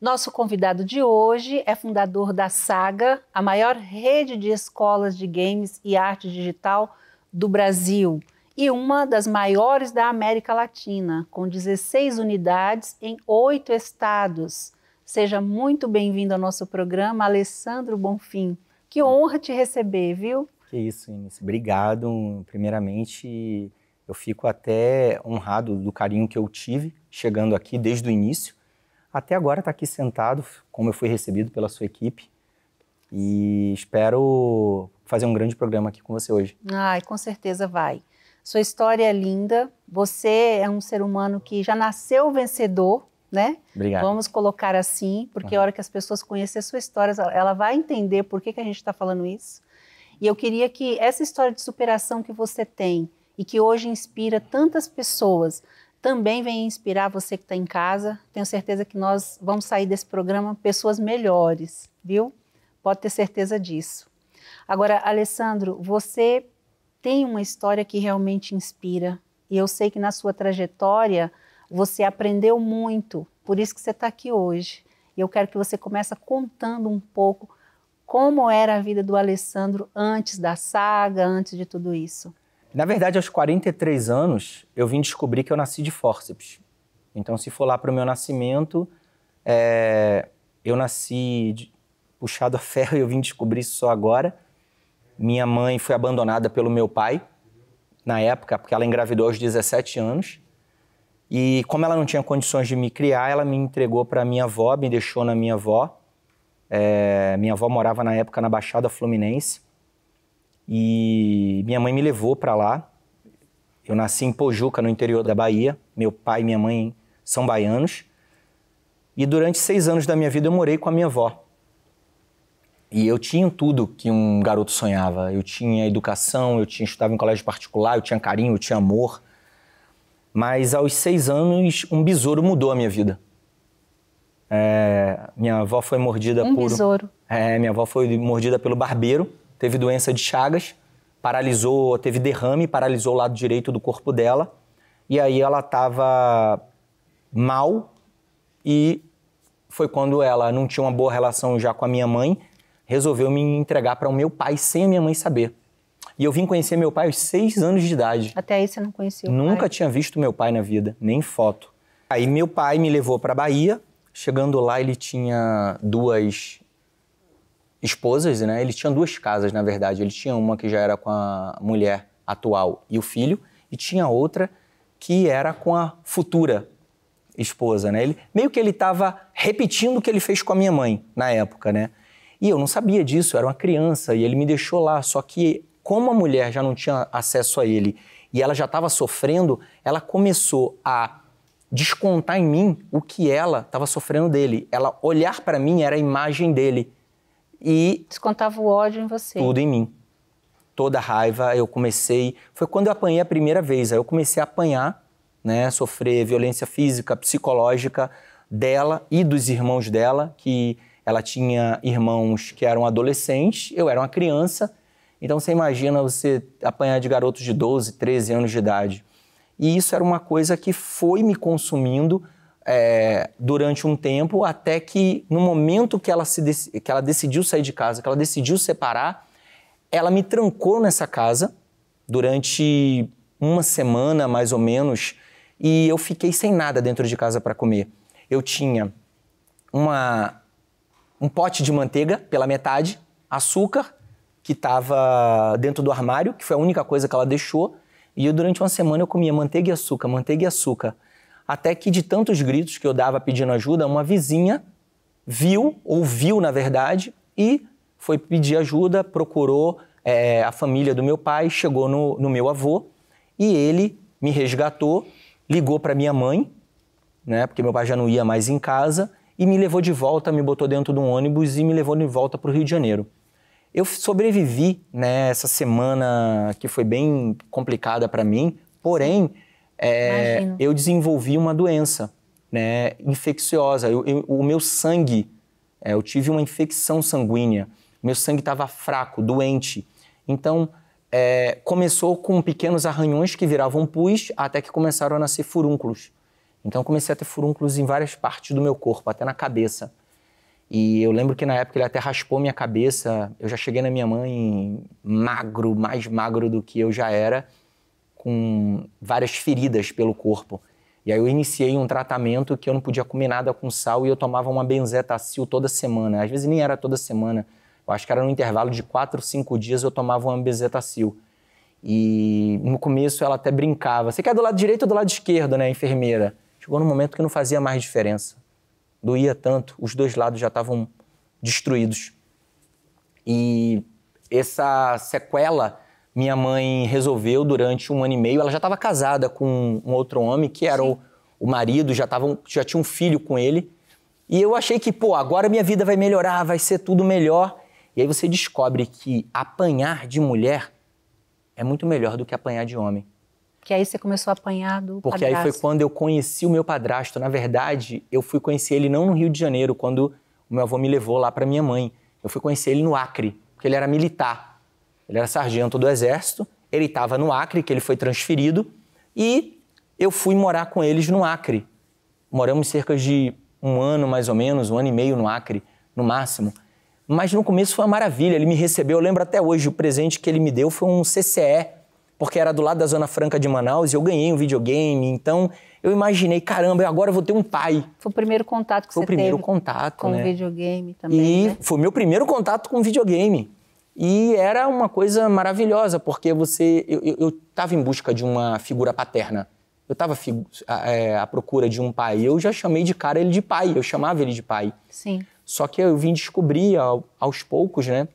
Nosso convidado de hoje é fundador da Saga, a maior rede de escolas de games e arte digital do Brasil e uma das maiores da América Latina, com 16 unidades em oito estados. Seja muito bem-vindo ao nosso programa, Alessandro Bonfim. Que honra te receber, viu? Que isso, Inês. Obrigado. Primeiramente, eu fico até honrado do carinho que eu tive chegando aqui desde o início até agora está aqui sentado, como eu fui recebido pela sua equipe. E espero fazer um grande programa aqui com você hoje. Ai, com certeza vai. Sua história é linda. Você é um ser humano que já nasceu vencedor, né? Obrigado. Vamos colocar assim, porque uhum. a hora que as pessoas conhecerem a sua história, ela vai entender por que, que a gente está falando isso. E eu queria que essa história de superação que você tem e que hoje inspira tantas pessoas, também vem inspirar você que está em casa. Tenho certeza que nós vamos sair desse programa pessoas melhores, viu? Pode ter certeza disso. Agora, Alessandro, você tem uma história que realmente inspira. E eu sei que na sua trajetória você aprendeu muito, por isso que você está aqui hoje. E eu quero que você comece contando um pouco como era a vida do Alessandro antes da saga, antes de tudo isso. Na verdade, aos 43 anos, eu vim descobrir que eu nasci de fórceps. Então, se for lá para o meu nascimento, é, eu nasci de, puxado a ferro e eu vim descobrir isso só agora. Minha mãe foi abandonada pelo meu pai, na época, porque ela engravidou aos 17 anos. E como ela não tinha condições de me criar, ela me entregou para minha avó, me deixou na minha avó. É, minha avó morava na época na Baixada Fluminense. E minha mãe me levou para lá. Eu nasci em Pojuca, no interior da Bahia. Meu pai e minha mãe são baianos. E durante seis anos da minha vida eu morei com a minha avó. E eu tinha tudo que um garoto sonhava. Eu tinha educação, eu tinha estudava em colégio particular, eu tinha carinho, eu tinha amor. Mas aos seis anos, um besouro mudou a minha vida. É, minha avó foi mordida um por. Um besouro. É, minha avó foi mordida pelo barbeiro teve doença de Chagas, paralisou, teve derrame, paralisou o lado direito do corpo dela. E aí ela estava mal e foi quando ela não tinha uma boa relação já com a minha mãe, resolveu me entregar para o meu pai sem a minha mãe saber. E eu vim conhecer meu pai aos seis anos de idade. Até aí você não conhecia o Nunca pai? tinha visto meu pai na vida, nem foto. Aí meu pai me levou para Bahia. Chegando lá, ele tinha duas esposas, né? Ele tinha duas casas, na verdade. Ele tinha uma que já era com a mulher atual e o filho, e tinha outra que era com a futura esposa, né? Ele, meio que ele estava repetindo o que ele fez com a minha mãe na época, né? E eu não sabia disso, eu era uma criança e ele me deixou lá. Só que como a mulher já não tinha acesso a ele e ela já estava sofrendo, ela começou a descontar em mim o que ela estava sofrendo dele. Ela olhar para mim era a imagem dele e descontava o ódio em você. Tudo em mim. Toda a raiva, eu comecei. Foi quando eu apanhei a primeira vez. Aí eu comecei a apanhar, né, sofrer violência física, psicológica dela e dos irmãos dela, que ela tinha irmãos que eram adolescentes, eu era uma criança. Então você imagina você apanhar de garotos de 12, 13 anos de idade. E isso era uma coisa que foi me consumindo é, durante um tempo, até que no momento que ela, se, que ela decidiu sair de casa, que ela decidiu separar, ela me trancou nessa casa durante uma semana mais ou menos e eu fiquei sem nada dentro de casa para comer. Eu tinha uma, um pote de manteiga pela metade, açúcar que estava dentro do armário, que foi a única coisa que ela deixou, e eu, durante uma semana eu comia manteiga e açúcar, manteiga e açúcar até que de tantos gritos que eu dava pedindo ajuda, uma vizinha viu, ouviu na verdade, e foi pedir ajuda, procurou é, a família do meu pai, chegou no, no meu avô e ele me resgatou, ligou para minha mãe, né, porque meu pai já não ia mais em casa, e me levou de volta, me botou dentro de um ônibus e me levou de volta para o Rio de Janeiro. Eu sobrevivi né, essa semana que foi bem complicada para mim, porém é, eu desenvolvi uma doença né, infecciosa. Eu, eu, o meu sangue, é, eu tive uma infecção sanguínea. Meu sangue estava fraco, doente. Então, é, começou com pequenos arranhões que viravam pus, até que começaram a nascer furúnculos. Então comecei a ter furúnculos em várias partes do meu corpo, até na cabeça. E eu lembro que na época ele até raspou minha cabeça. Eu já cheguei na minha mãe magro, mais magro do que eu já era, com várias feridas pelo corpo. E aí eu iniciei um tratamento que eu não podia comer nada com sal e eu tomava uma benzetacil toda semana. Às vezes nem era toda semana. Eu acho que era no intervalo de quatro, cinco dias eu tomava uma benzetacil. E no começo ela até brincava. Você quer do lado direito ou do lado esquerdo, né, enfermeira? Chegou num momento que não fazia mais diferença. Doía tanto, os dois lados já estavam destruídos. E essa sequela minha mãe resolveu durante um ano e meio. Ela já estava casada com um outro homem que era o, o, marido, já, tava, já tinha um filho com ele. E eu achei que, pô, agora minha vida vai melhorar, vai ser tudo melhor. E aí você descobre que apanhar de mulher é muito melhor do que apanhar de homem. Que aí você começou a apanhar do Porque padrasto. aí foi quando eu conheci o meu padrasto. Na verdade, eu fui conhecer ele não no Rio de Janeiro, quando o meu avô me levou lá para minha mãe. Eu fui conhecer ele no Acre, porque ele era militar. Ele era sargento do exército, ele estava no Acre, que ele foi transferido, e eu fui morar com eles no Acre. Moramos cerca de um ano, mais ou menos, um ano e meio no Acre, no máximo. Mas no começo foi uma maravilha, ele me recebeu, eu lembro até hoje, o presente que ele me deu foi um CCE, porque era do lado da Zona Franca de Manaus e eu ganhei um videogame, então eu imaginei, caramba, agora eu vou ter um pai. Foi o primeiro contato que foi você teve. Foi o primeiro contato, com né? videogame também, E né? foi o meu primeiro contato com videogame. E era uma coisa maravilhosa, porque você... Eu estava em busca de uma figura paterna. Eu estava é, à procura de um pai. Eu já chamei de cara ele de pai, eu chamava ele de pai. Sim. Só que eu vim descobrir ao, aos poucos, né?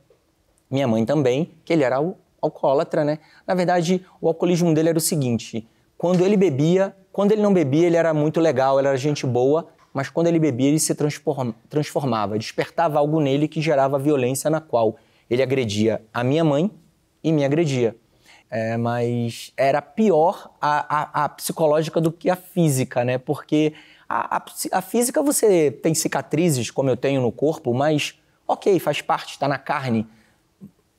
Minha mãe também, que ele era alcoólatra, né? Na verdade, o alcoolismo dele era o seguinte: quando ele bebia, quando ele não bebia, ele era muito legal, ele era gente boa, mas quando ele bebia, ele se transformava, despertava algo nele que gerava violência, na qual ele agredia a minha mãe e me agredia. É, mas era pior a, a, a, psicológica do que a física, né? Porque a, a, a, física você tem cicatrizes, como eu tenho no corpo, mas ok, faz parte, está na carne,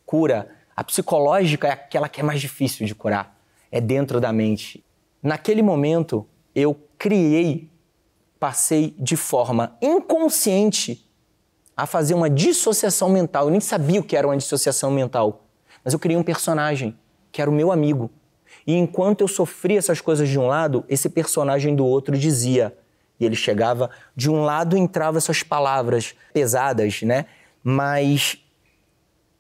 cura. A psicológica é aquela que é mais difícil de curar, é dentro da mente. Naquele momento, eu criei, passei de forma inconsciente a fazer uma dissociação mental. Eu nem sabia o que era uma dissociação mental, mas eu criei um personagem que era o meu amigo. E enquanto eu sofria essas coisas de um lado, esse personagem do outro dizia: e ele chegava, de um lado entrava essas palavras pesadas, né? Mas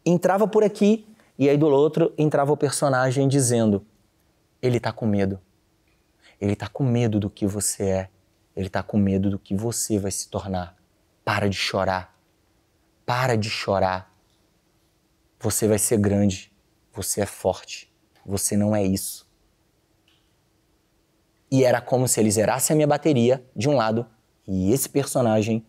entrava por aqui, e aí do outro entrava o personagem dizendo: ele tá com medo. Ele tá com medo do que você é. Ele tá com medo do que você vai se tornar. Para de chorar. Para de chorar. Você vai ser grande. Você é forte. Você não é isso e era como se ele zerasse a minha bateria de um lado e esse personagem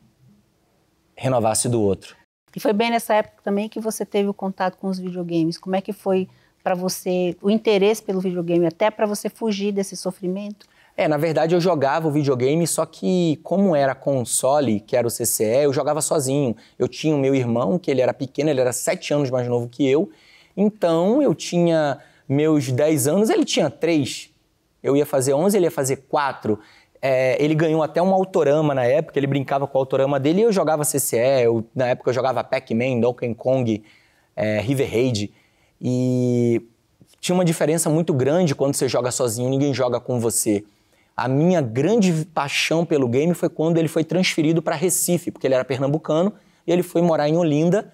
renovasse do outro. E foi bem nessa época também que você teve o contato com os videogames. Como é que foi para você o interesse pelo videogame, até para você fugir desse sofrimento? É, na verdade eu jogava o videogame, só que como era console, que era o CCE, eu jogava sozinho. Eu tinha o meu irmão, que ele era pequeno, ele era sete anos mais novo que eu. Então eu tinha meus 10 anos, ele tinha 3 eu ia fazer 11, ele ia fazer 4. É, ele ganhou até um autorama na época, ele brincava com o autorama dele e eu jogava CCE, eu, na época eu jogava Pac-Man, Donkey Kong, é, River Raid. E tinha uma diferença muito grande quando você joga sozinho, ninguém joga com você. A minha grande paixão pelo game foi quando ele foi transferido para Recife, porque ele era pernambucano e ele foi morar em Olinda.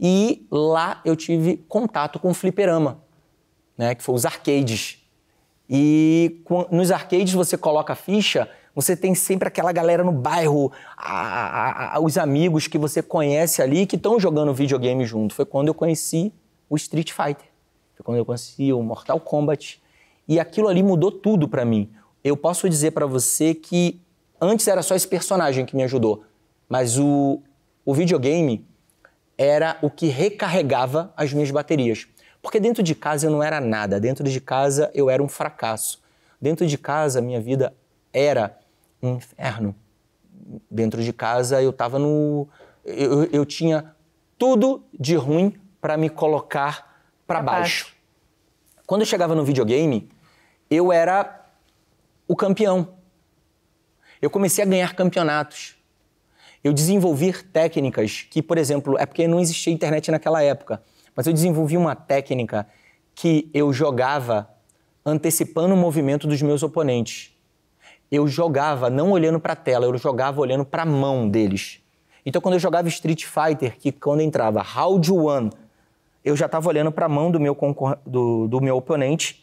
E lá eu tive contato com o fliperama, né, que foi os arcades. E nos arcades você coloca a ficha, você tem sempre aquela galera no bairro, a, a, a, os amigos que você conhece ali que estão jogando videogame junto. Foi quando eu conheci o Street Fighter. Foi quando eu conheci o Mortal Kombat. E aquilo ali mudou tudo para mim. Eu posso dizer para você que antes era só esse personagem que me ajudou, mas o, o videogame era o que recarregava as minhas baterias. Porque dentro de casa eu não era nada, dentro de casa eu era um fracasso. Dentro de casa minha vida era um inferno. Dentro de casa eu estava no. Eu, eu tinha tudo de ruim para me colocar para baixo. baixo. Quando eu chegava no videogame, eu era o campeão. Eu comecei a ganhar campeonatos. Eu desenvolvi técnicas que, por exemplo, é porque não existia internet naquela época, mas eu desenvolvi uma técnica que eu jogava antecipando o movimento dos meus oponentes. Eu jogava não olhando para a tela, eu jogava olhando para a mão deles. Então, quando eu jogava Street Fighter, que quando entrava Round One, eu já estava olhando para a mão do meu, do, do meu oponente.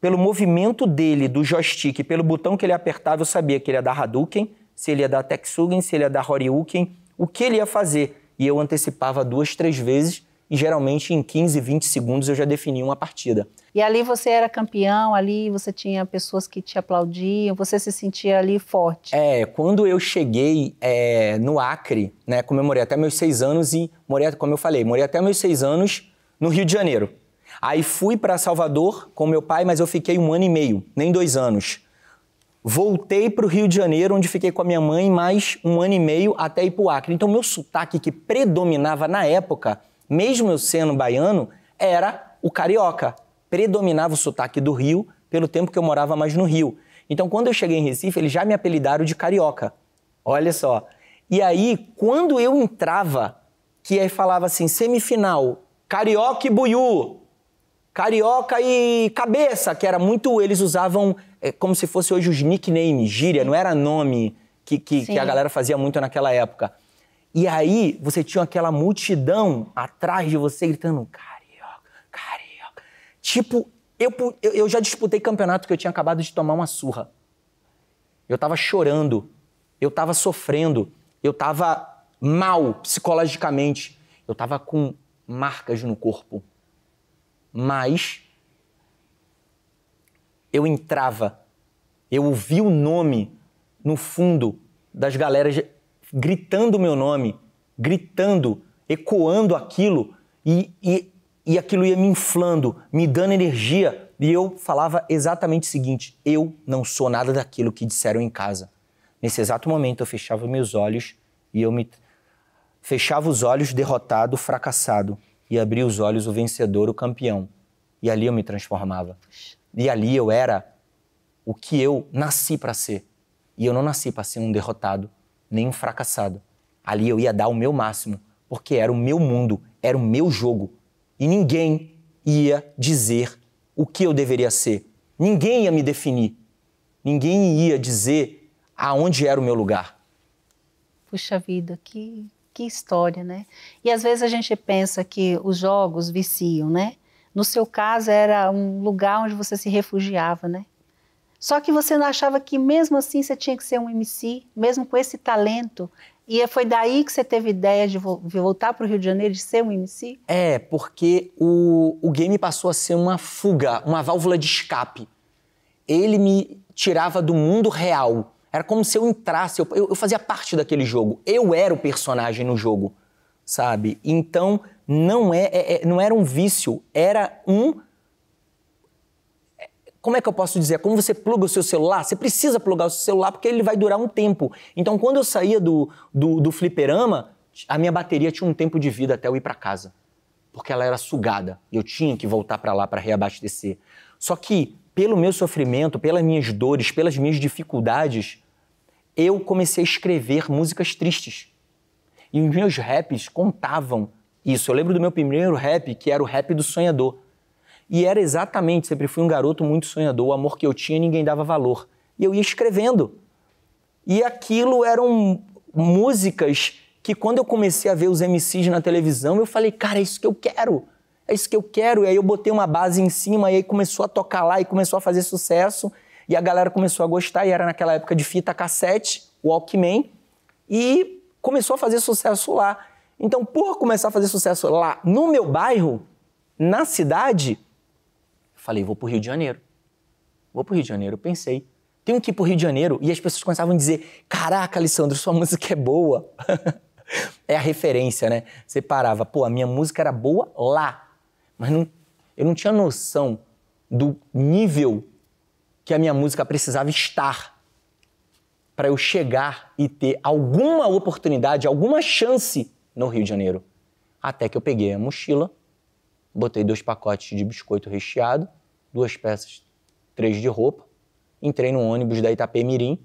Pelo movimento dele, do joystick, pelo botão que ele apertava, eu sabia que ele ia dar Hadouken, se ele ia dar Teksugen, se ele ia dar Horyuken, o que ele ia fazer. E eu antecipava duas, três vezes e geralmente em 15, 20 segundos eu já definia uma partida. E ali você era campeão, ali você tinha pessoas que te aplaudiam, você se sentia ali forte. É, quando eu cheguei é, no Acre, né, comemorei até meus seis anos e morei, como eu falei, morei até meus seis anos no Rio de Janeiro. Aí fui para Salvador com meu pai, mas eu fiquei um ano e meio, nem dois anos. Voltei para o Rio de Janeiro, onde fiquei com a minha mãe mais um ano e meio até ir para o Acre. Então, meu sotaque que predominava na época mesmo eu sendo baiano, era o carioca. Predominava o sotaque do Rio pelo tempo que eu morava mais no Rio. Então, quando eu cheguei em Recife, eles já me apelidaram de carioca. Olha só. E aí, quando eu entrava, que aí falava assim, semifinal, carioca e buiú, carioca e cabeça, que era muito, eles usavam é, como se fosse hoje os nicknames, gíria, não era nome que, que, que a galera fazia muito naquela época. E aí você tinha aquela multidão atrás de você gritando: carioca, carioca. Tipo, eu, eu já disputei campeonato que eu tinha acabado de tomar uma surra. Eu tava chorando, eu tava sofrendo, eu tava mal psicologicamente, eu tava com marcas no corpo. Mas eu entrava, eu ouvia o nome no fundo das galeras gritando o meu nome, gritando, ecoando aquilo, e, e, e aquilo ia me inflando, me dando energia. E eu falava exatamente o seguinte: eu não sou nada daquilo que disseram em casa. Nesse exato momento eu fechava meus olhos e eu me fechava os olhos derrotado, fracassado e abria os olhos o vencedor, o campeão. E ali eu me transformava. E ali eu era o que eu nasci para ser. E eu não nasci para ser um derrotado nem um fracassado. Ali eu ia dar o meu máximo, porque era o meu mundo, era o meu jogo. E ninguém ia dizer o que eu deveria ser. Ninguém ia me definir. Ninguém ia dizer aonde era o meu lugar. Puxa vida, que, que história, né? E às vezes a gente pensa que os jogos viciam, né? No seu caso, era um lugar onde você se refugiava, né? Só que você não achava que mesmo assim você tinha que ser um MC, mesmo com esse talento. E foi daí que você teve ideia de, voltar para o Rio de Janeiro, de ser um MC? É, porque o, o game passou a ser uma fuga, uma válvula de escape. Ele me tirava do mundo real. Era como se eu entrasse, eu, eu fazia parte daquele jogo. Eu era o personagem no jogo, sabe? Então, não, é, é, é não era um vício, era um como é que eu posso dizer? Como você pluga o seu celular? Você precisa plugar o seu celular porque ele vai durar um tempo. Então, quando eu saía do, do, do fliperama, a minha bateria tinha um tempo de vida até eu ir para casa. Porque ela era sugada. Eu tinha que voltar para lá para reabastecer. Só que, pelo meu sofrimento, pelas minhas dores, pelas minhas dificuldades, eu comecei a escrever músicas tristes. E os meus raps contavam isso. Eu lembro do meu primeiro rap, que era o rap do sonhador. E era exatamente, sempre fui um garoto muito sonhador, o amor que eu tinha ninguém dava valor. E eu ia escrevendo. E aquilo eram músicas que quando eu comecei a ver os MCs na televisão, eu falei, cara, é isso que eu quero. É isso que eu quero. E aí eu botei uma base em cima e aí começou a tocar lá e começou a fazer sucesso. E a galera começou a gostar, e era naquela época de fita cassete, Walkman, e começou a fazer sucesso lá. Então, por começar a fazer sucesso lá no meu bairro, na cidade, Falei, vou pro Rio de Janeiro. Vou pro Rio de Janeiro. Pensei, tenho que ir pro Rio de Janeiro. E as pessoas começavam a dizer: Caraca, Alessandro, sua música é boa. é a referência, né? Você parava, pô, a minha música era boa lá. Mas não, eu não tinha noção do nível que a minha música precisava estar para eu chegar e ter alguma oportunidade, alguma chance no Rio de Janeiro. Até que eu peguei a mochila, botei dois pacotes de biscoito recheado, duas peças, três de roupa, entrei no ônibus da Itapemirim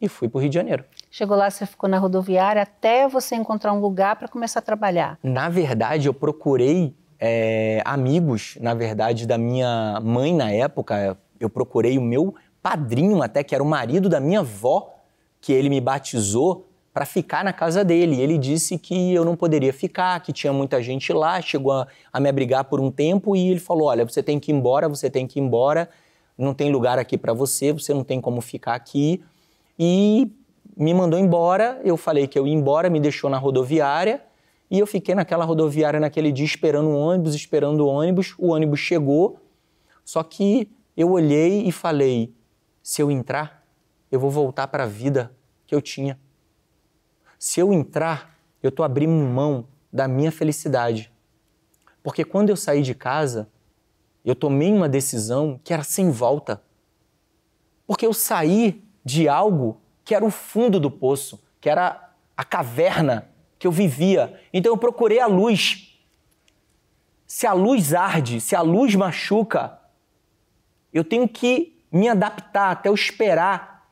e fui para o Rio de Janeiro. Chegou lá, você ficou na rodoviária até você encontrar um lugar para começar a trabalhar? Na verdade, eu procurei é, amigos, na verdade, da minha mãe na época. Eu procurei o meu padrinho, até que era o marido da minha avó, que ele me batizou para ficar na casa dele. Ele disse que eu não poderia ficar, que tinha muita gente lá, chegou a, a, me abrigar por um tempo e ele falou: Olha, você tem que ir embora, você tem que ir embora, não tem lugar aqui para você, você não tem como ficar aqui. E me mandou embora. Eu falei que eu ia embora, me deixou na rodoviária e eu fiquei naquela rodoviária naquele dia esperando o ônibus, esperando o ônibus. O ônibus chegou, só que eu olhei e falei: Se eu entrar, eu vou voltar para a vida que eu tinha se eu entrar, eu estou abrindo mão da minha felicidade. Porque quando eu saí de casa, eu tomei uma decisão que era sem volta. Porque eu saí de algo que era o fundo do poço, que era a caverna que eu vivia. Então eu procurei a luz. Se a luz arde, se a luz machuca, eu tenho que me adaptar até eu esperar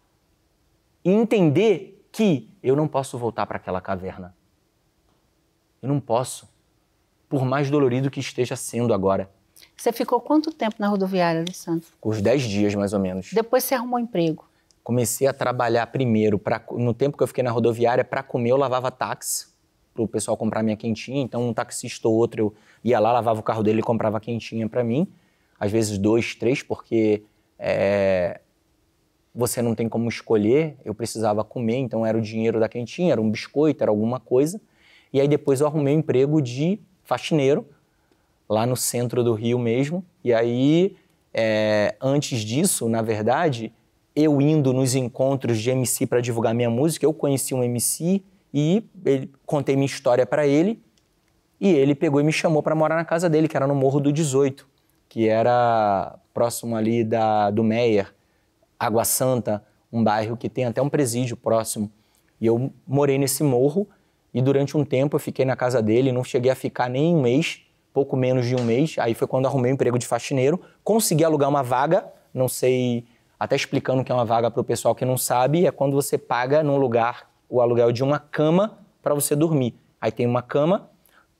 e entender que eu não posso voltar para aquela caverna. Eu não posso. Por mais dolorido que esteja sendo agora. Você ficou quanto tempo na rodoviária, Alessandro? Uns 10 dias, mais ou menos. Depois você arrumou emprego? Comecei a trabalhar primeiro, pra, no tempo que eu fiquei na rodoviária, para comer eu lavava táxi, para o pessoal comprar minha quentinha. Então, um taxista ou outro, eu ia lá, lavava o carro dele e comprava quentinha para mim. Às vezes dois, três, porque é, você não tem como escolher, eu precisava comer, então era o dinheiro da quentinha, era um biscoito, era alguma coisa. E aí depois eu arrumei um emprego de faxineiro, lá no centro do Rio mesmo. E aí, é, antes disso, na verdade, eu indo nos encontros de MC para divulgar minha música, eu conheci um MC e ele, contei minha história para ele. E ele pegou e me chamou para morar na casa dele, que era no Morro do 18, que era próximo ali da, do Meyer Água Santa, um bairro que tem até um presídio próximo. E eu morei nesse morro e durante um tempo eu fiquei na casa dele, não cheguei a ficar nem um mês, pouco menos de um mês. Aí foi quando arrumei um emprego de faxineiro, consegui alugar uma vaga, não sei, até explicando o que é uma vaga para o pessoal que não sabe, é quando você paga num lugar o aluguel de uma cama para você dormir. Aí tem uma cama,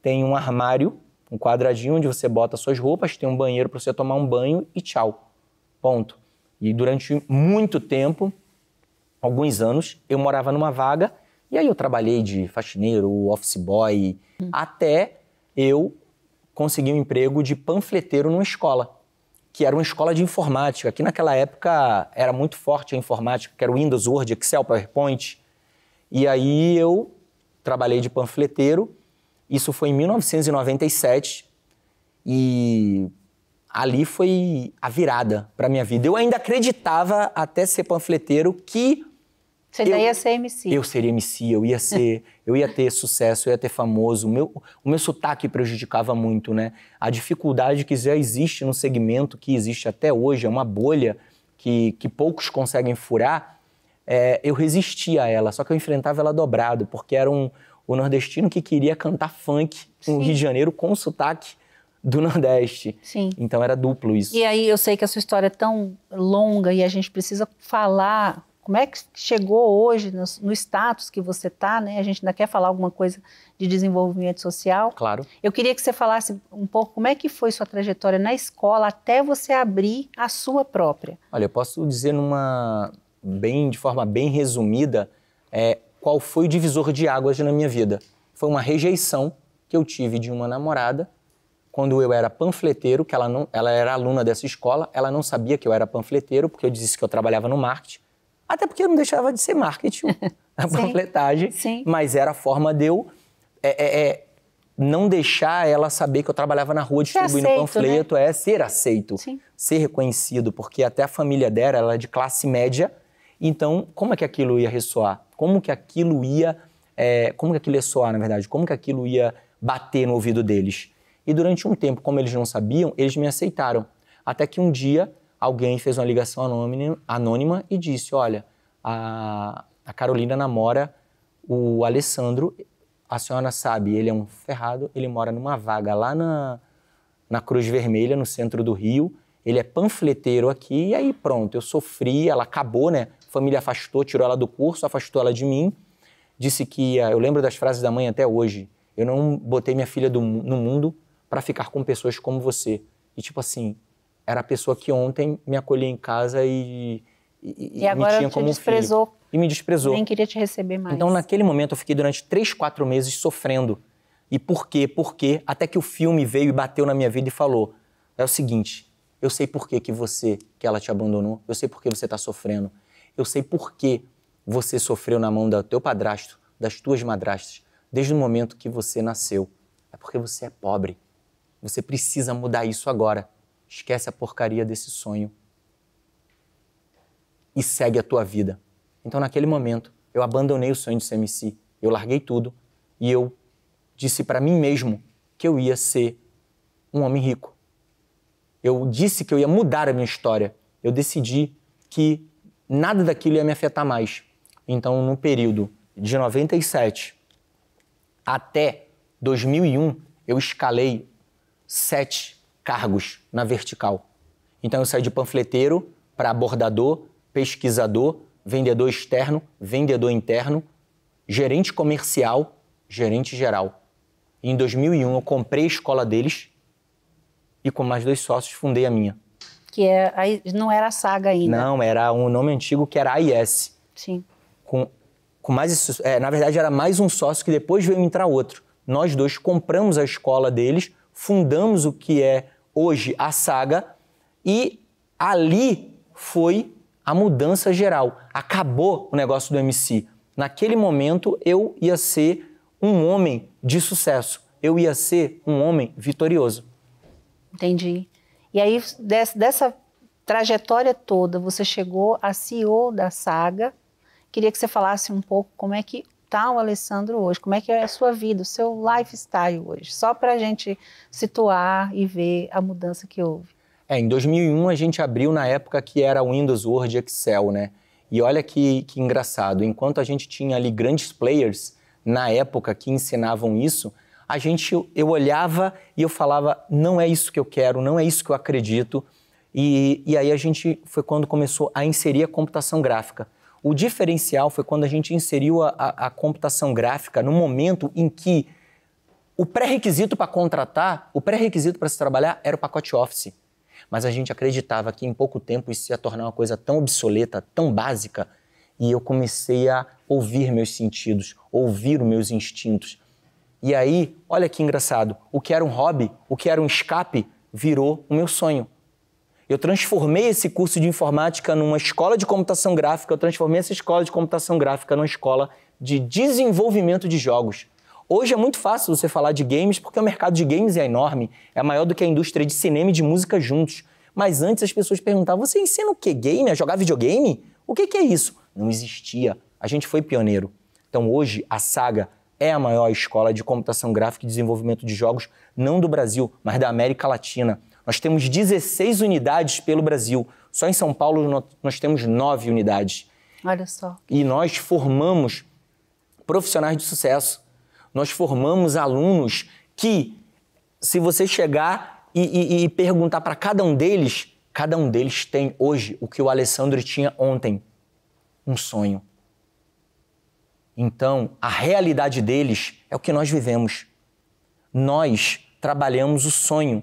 tem um armário, um quadradinho onde você bota suas roupas, tem um banheiro para você tomar um banho e tchau. Ponto. E durante muito tempo, alguns anos, eu morava numa vaga e aí eu trabalhei de faxineiro, office boy, hum. até eu conseguir um emprego de panfleteiro numa escola, que era uma escola de informática, que naquela época era muito forte a informática, que era o Windows, Word, Excel, PowerPoint. E aí eu trabalhei de panfleteiro, isso foi em 1997, e ali foi a virada para minha vida. Eu ainda acreditava, até ser panfleteiro, que. Você ainda ia ser MC. Eu seria MC, eu ia ser, eu ia ter sucesso, eu ia ter famoso. O meu, o meu sotaque prejudicava muito, né? A dificuldade que já existe no segmento, que existe até hoje, é uma bolha que, que poucos conseguem furar. É, eu resistia a ela, só que eu enfrentava ela dobrado, porque era um, o nordestino que queria cantar funk no Rio de Janeiro com sotaque do Nordeste. Sim. Então era duplo isso. E aí eu sei que a sua história é tão longa e a gente precisa falar como é que chegou hoje no, no status que você está, né? A gente ainda quer falar alguma coisa de desenvolvimento social. Claro. Eu queria que você falasse um pouco como é que foi sua trajetória na escola até você abrir a sua própria. Olha, eu posso dizer numa bem de forma bem resumida é, qual foi o divisor de águas na minha vida. Foi uma rejeição que eu tive de uma namorada quando eu era panfleteiro, que ela, não, ela era aluna dessa escola, ela não sabia que eu era panfleteiro, porque eu disse que eu trabalhava no marketing. Até porque eu não deixava de ser marketing, a panfletagem, sim. mas era a forma de eu é, é, é, não deixar ela saber que eu trabalhava na rua distribuindo aceito, panfleto, né? é ser aceito, sim. ser reconhecido, porque até a família dela ela é de classe média, então como é que aquilo ia ressoar? Como que aquilo ia, é, como que aquilo ia soar, na verdade? Como que aquilo ia bater no ouvido deles? E durante um tempo, como eles não sabiam, eles me aceitaram. Até que um dia alguém fez uma ligação anônima, e disse: Olha, a, a Carolina namora o Alessandro. A senhora sabe, ele é um ferrado, ele mora numa vaga lá na, na Cruz Vermelha, no centro do Rio. Ele é panfleteiro aqui, e aí pronto, eu sofri, ela acabou, né? A família afastou, tirou ela do curso, afastou ela de mim. Disse que ia. Eu lembro das frases da mãe até hoje. Eu não botei minha filha do, no mundo para ficar com pessoas como você. E tipo assim, era a pessoa que ontem me acolhia em casa e, e, e agora me tinha como desprezou. filho. E me desprezou. Nem queria te receber mais. Então, naquele momento, eu fiquei durante três, quatro meses sofrendo. E por quê? Por quê? Até que o filme veio e bateu na minha vida e falou: é o seguinte, eu sei por que, que você, que ela te abandonou, eu sei por que você está sofrendo, eu sei por que você sofreu na mão do teu padrasto, das tuas madrastas, desde o momento que você nasceu. É porque você é pobre. Você precisa mudar isso agora. Esquece a porcaria desse sonho e segue a tua vida. Então, naquele momento, eu abandonei o sonho de ser MC. Eu larguei tudo e eu disse para mim mesmo que eu ia ser um homem rico. Eu disse que eu ia mudar a minha história. Eu decidi que nada daquilo ia me afetar mais. Então, no período de 97 até 2001, eu escalei sete cargos na vertical. Então eu saí de panfleteiro para bordador, pesquisador, vendedor externo, vendedor interno, gerente comercial, gerente geral. E em 2001 eu comprei a escola deles e com mais dois sócios fundei a minha. Que é, não era a Saga ainda. Não, era um nome antigo que era AIS. Sim. Com, com mais, é, na verdade era mais um sócio que depois veio entrar outro. Nós dois compramos a escola deles, fundamos o que é hoje a Saga e ali foi a mudança geral. Acabou o negócio do MC. Naquele momento eu ia ser um homem de sucesso. Eu ia ser um homem vitorioso. Entendi. E aí, dessa trajetória toda, você chegou a CEO da Saga. Queria que você falasse um pouco como é que está o Alessandro hoje, como é que é a sua vida, o seu lifestyle hoje, só para a gente situar e ver a mudança que houve. É, em 2001 a gente abriu na época que era Windows, Word e Excel, né? E olha que, que engraçado, enquanto a gente tinha ali grandes players na época que ensinavam isso, a gente eu olhava e eu falava não é isso que eu quero, não é isso que eu acredito. E, e aí a gente foi quando começou a inserir a computação gráfica. O diferencial foi quando a gente inseriu a, a, a computação gráfica no momento em que o pré-requisito para contratar, o pré-requisito para se trabalhar era o pacote Office. Mas a gente acreditava que em pouco tempo isso ia tornar uma coisa tão obsoleta, tão básica, e eu comecei a ouvir meus sentidos, ouvir os meus instintos. E aí, olha que engraçado, o que era um hobby, o que era um escape, virou o meu sonho. Eu transformei esse curso de informática numa escola de computação gráfica, eu transformei essa escola de computação gráfica numa escola de desenvolvimento de jogos. Hoje é muito fácil você falar de games porque o mercado de games é enorme, é maior do que a indústria de cinema e de música juntos. Mas antes as pessoas perguntavam: você ensina o que? Game? A jogar videogame? O que, que é isso? Não existia. A gente foi pioneiro. Então hoje a Saga é a maior escola de computação gráfica e desenvolvimento de jogos, não do Brasil, mas da América Latina. Nós temos 16 unidades pelo Brasil. Só em São Paulo nós temos 9 unidades. Olha só. E nós formamos profissionais de sucesso. Nós formamos alunos que, se você chegar e, e, e perguntar para cada um deles, cada um deles tem hoje o que o Alessandro tinha ontem: um sonho. Então, a realidade deles é o que nós vivemos. Nós trabalhamos o sonho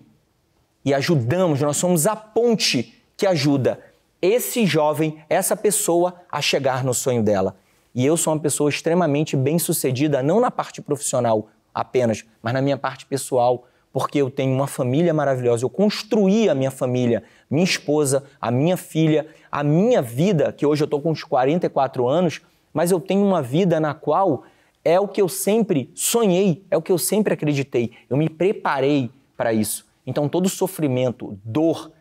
e ajudamos, nós somos a ponte que ajuda esse jovem, essa pessoa a chegar no sonho dela. E eu sou uma pessoa extremamente bem-sucedida, não na parte profissional apenas, mas na minha parte pessoal, porque eu tenho uma família maravilhosa. Eu construí a minha família, minha esposa, a minha filha, a minha vida, que hoje eu estou com uns 44 anos, mas eu tenho uma vida na qual é o que eu sempre sonhei, é o que eu sempre acreditei. Eu me preparei para isso. Então, todo sofrimento, dor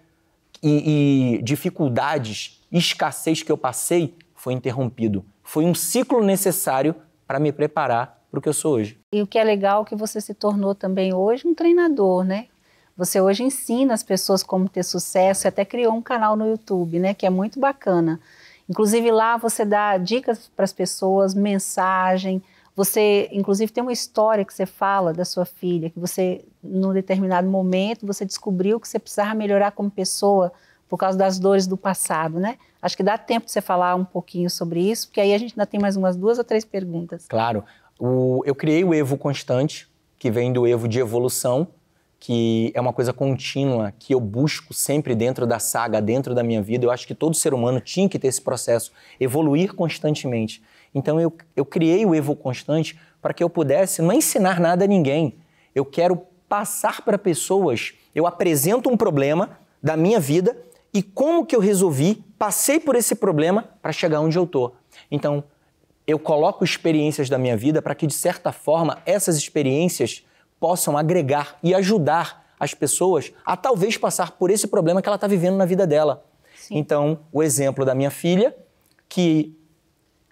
e, e dificuldades, escassez que eu passei foi interrompido. Foi um ciclo necessário para me preparar para o que eu sou hoje. E o que é legal é que você se tornou também hoje um treinador, né? Você hoje ensina as pessoas como ter sucesso e até criou um canal no YouTube, né? Que é muito bacana. Inclusive lá você dá dicas para as pessoas, mensagem, você, inclusive, tem uma história que você fala da sua filha, que você, num determinado momento, você descobriu que você precisava melhorar como pessoa por causa das dores do passado, né? Acho que dá tempo de você falar um pouquinho sobre isso, porque aí a gente ainda tem mais umas duas ou três perguntas. Claro. O, eu criei o Evo Constante, que vem do Evo de evolução, que é uma coisa contínua, que eu busco sempre dentro da saga, dentro da minha vida. Eu acho que todo ser humano tinha que ter esse processo, evoluir constantemente. Então eu, eu criei o Evo Constante para que eu pudesse não ensinar nada a ninguém. Eu quero passar para pessoas, eu apresento um problema da minha vida e como que eu resolvi, passei por esse problema para chegar onde eu estou. Então, eu coloco experiências da minha vida para que, de certa forma, essas experiências possam agregar e ajudar as pessoas a talvez passar por esse problema que ela está vivendo na vida dela. Sim. Então, o exemplo da minha filha, que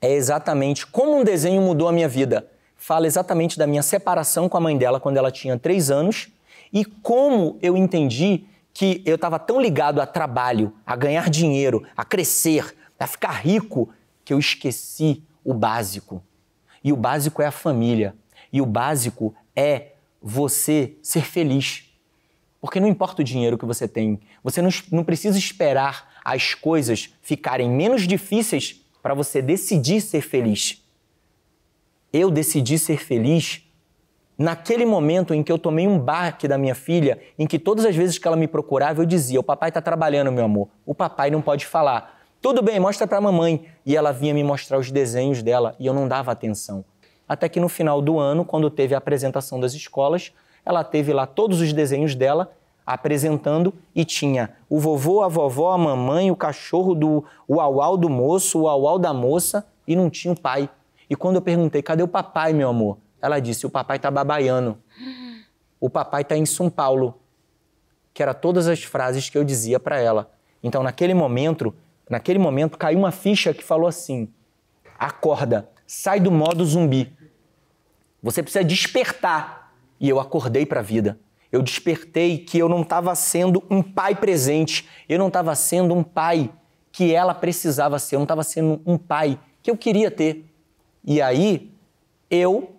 é exatamente como um desenho mudou a minha vida. Fala exatamente da minha separação com a mãe dela quando ela tinha três anos e como eu entendi que eu estava tão ligado a trabalho, a ganhar dinheiro, a crescer, a ficar rico, que eu esqueci o básico. E o básico é a família. E o básico é você ser feliz. Porque não importa o dinheiro que você tem, você não, não precisa esperar as coisas ficarem menos difíceis para você decidir ser feliz. Eu decidi ser feliz naquele momento em que eu tomei um baque da minha filha, em que todas as vezes que ela me procurava eu dizia: "O papai está trabalhando, meu amor. O papai não pode falar. Tudo bem, mostra para a mamãe". E ela vinha me mostrar os desenhos dela e eu não dava atenção. Até que no final do ano, quando teve a apresentação das escolas, ela teve lá todos os desenhos dela apresentando e tinha o vovô, a vovó, a mamãe, o cachorro do o auau do moço, o auau da moça e não tinha o pai. E quando eu perguntei, cadê o papai, meu amor? Ela disse, o papai tá babaiano. O papai tá em São Paulo. Que era todas as frases que eu dizia para ela. Então, naquele momento, naquele momento caiu uma ficha que falou assim: "Acorda, sai do modo zumbi. Você precisa despertar. E eu acordei para a vida. Eu despertei que eu não estava sendo um pai presente. Eu não estava sendo um pai que ela precisava ser. Eu não estava sendo um pai que eu queria ter. E aí eu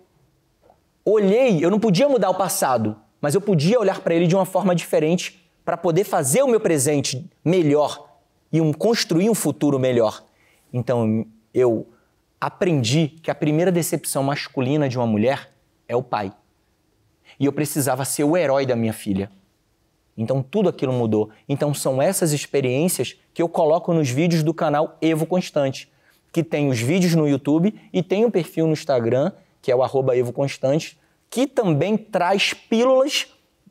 olhei, eu não podia mudar o passado, mas eu podia olhar para ele de uma forma diferente para poder fazer o meu presente melhor e um, construir um futuro melhor. Então eu aprendi que a primeira decepção masculina de uma mulher é o pai. E eu precisava ser o herói da minha filha. Então tudo aquilo mudou. Então são essas experiências que eu coloco nos vídeos do canal Evo Constante, que tem os vídeos no YouTube e tem um perfil no Instagram, que é o arroba Evo Constante, que também traz pílulas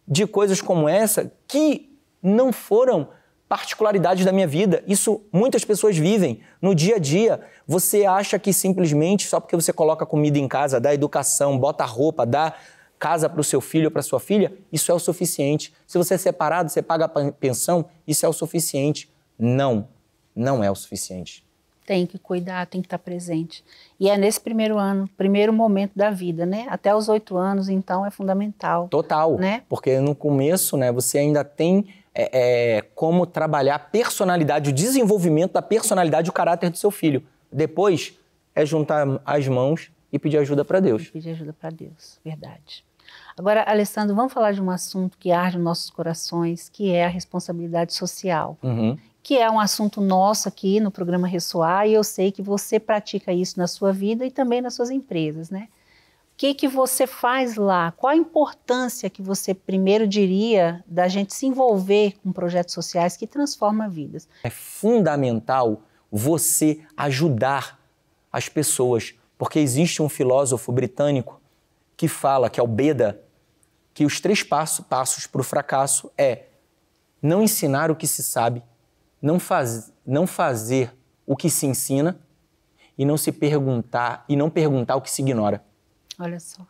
de coisas como essa que não foram particularidades da minha vida. Isso muitas pessoas vivem no dia a dia. Você acha que simplesmente só porque você coloca comida em casa, dá educação, bota roupa, dá casa para o seu filho ou para sua filha, isso é o suficiente. Se você é separado, você paga a pensão, isso é o suficiente. Não, não é o suficiente. Tem que cuidar, tem que estar presente. E é nesse primeiro ano, primeiro momento da vida, né? Até os oito anos, então, é fundamental. Total. Né? Porque no começo, né, você ainda tem é, é, como trabalhar a personalidade, o desenvolvimento da personalidade e o caráter do seu filho. Depois é juntar as mãos e pedir ajuda para Deus. E pedir ajuda para Deus, verdade. Agora, Alessandro, vamos falar de um assunto que arde nos nossos corações, que é a responsabilidade social. Uhum. Que é um assunto nosso aqui no programa Ressoar, e eu sei que você pratica isso na sua vida e também nas suas empresas, né? Que, que você faz lá? Qual a importância que você primeiro diria da gente se envolver com projetos sociais que transformam vidas? É fundamental você ajudar as pessoas, porque existe um filósofo britânico que fala, que é o Beda, que os três passo, passos para o fracasso é não ensinar o que se sabe, não, faz, não fazer o que se ensina e não se perguntar e não perguntar o que se ignora. Olha só.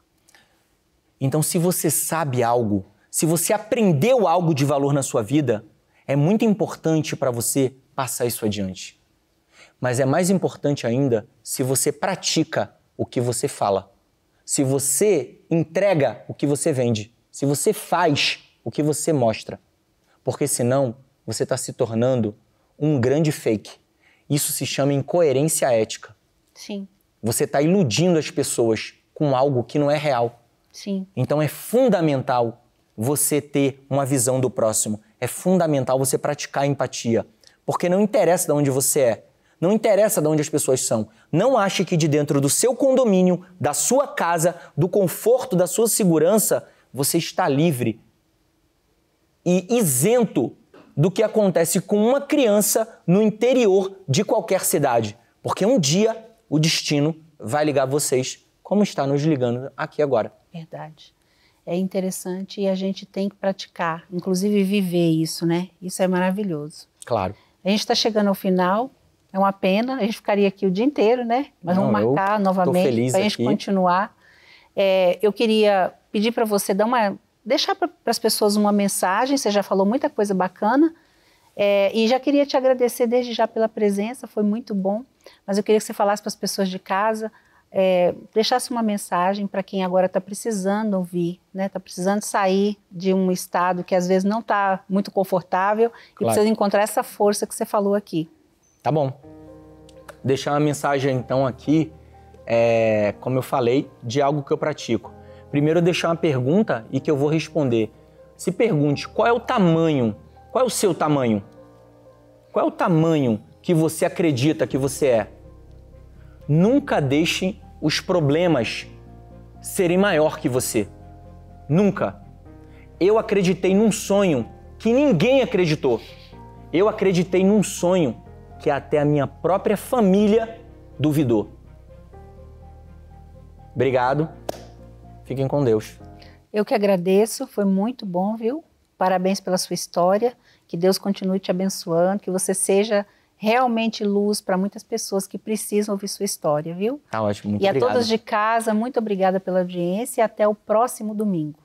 Então, se você sabe algo, se você aprendeu algo de valor na sua vida, é muito importante para você passar isso adiante. Mas é mais importante ainda se você pratica o que você fala. Se você entrega o que você vende. Se você faz o que você mostra. Porque senão você está se tornando um grande fake. Isso se chama incoerência ética. Sim. Você está iludindo as pessoas com algo que não é real. Sim. Então é fundamental você ter uma visão do próximo. É fundamental você praticar empatia. Porque não interessa de onde você é, não interessa de onde as pessoas são. Não ache que de dentro do seu condomínio, da sua casa, do conforto, da sua segurança, você está livre e isento do que acontece com uma criança no interior de qualquer cidade. Porque um dia o destino vai ligar vocês, como está nos ligando aqui agora. Verdade. É interessante e a gente tem que praticar, inclusive viver isso, né? Isso é maravilhoso. Claro. A gente está chegando ao final, é uma pena, a gente ficaria aqui o dia inteiro, né? Mas Não, vamos marcar novamente para a gente aqui. continuar. É, eu queria pedir para você dar uma, deixar para as pessoas uma mensagem. Você já falou muita coisa bacana é, e já queria te agradecer desde já pela presença, foi muito bom. Mas eu queria que você falasse para as pessoas de casa, é, deixasse uma mensagem para quem agora está precisando ouvir, né? Está precisando sair de um estado que às vezes não está muito confortável Claro. e precisa encontrar essa força que você falou aqui. Tá bom. Deixar uma mensagem então aqui, é, como eu falei, de algo que eu pratico. Primeiro, eu deixar uma pergunta e que eu vou responder. Se pergunte qual é o tamanho, qual é o seu tamanho? Qual é o tamanho que você acredita que você é? Nunca deixe os problemas serem maior que você. Nunca. Eu acreditei num sonho que ninguém acreditou. Eu acreditei num sonho que até a minha própria família duvidou. Obrigado. Fiquem com Deus. Eu que agradeço, foi muito bom, viu? Parabéns pela sua história. Que Deus continue te abençoando, que você seja realmente luz para muitas pessoas que precisam ouvir sua história, viu? Tá ótimo. Muito e a obrigado. todos de casa, muito obrigada pela audiência e até o próximo domingo.